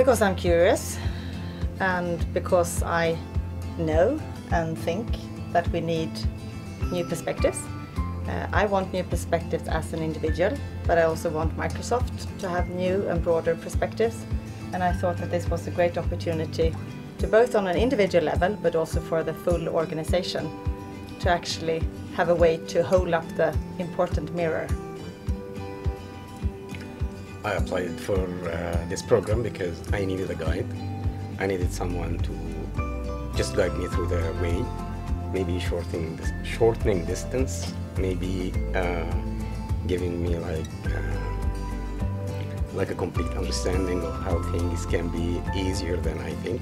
Because I'm curious and because I know and think that we need new perspectives. Uh, I want new perspectives as an individual, but I also want Microsoft to have new and broader perspectives. And I thought that this was a great opportunity to both on an individual level, but also for the full organization to actually have a way to hold up the important mirror. I applied for uh, this program because I needed a guide. I needed someone to just guide me through the way, maybe shortening shortening distance, maybe uh, giving me like uh, like a complete understanding of how things can be easier than I think.